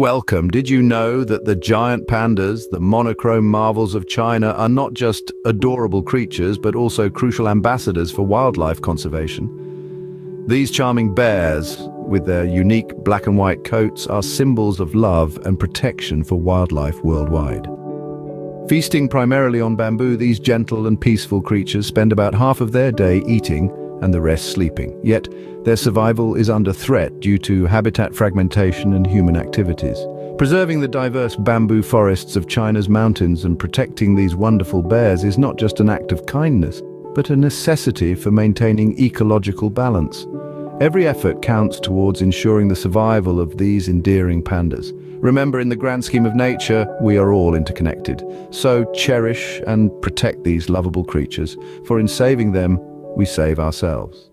Welcome. Did you know that the giant pandas, the monochrome marvels of China, are not just adorable creatures, but also crucial ambassadors for wildlife conservation? These charming bears, with their unique black and white coats, are symbols of love and protection for wildlife worldwide. Feasting primarily on bamboo, these gentle and peaceful creatures spend about half of their day eating and the rest sleeping. Yet, their survival is under threat due to habitat fragmentation and human activities. Preserving the diverse bamboo forests of China's mountains and protecting these wonderful bears is not just an act of kindness, but a necessity for maintaining ecological balance. Every effort counts towards ensuring the survival of these endearing pandas. Remember, in the grand scheme of nature, we are all interconnected. So cherish and protect these lovable creatures, for in saving them, we save ourselves.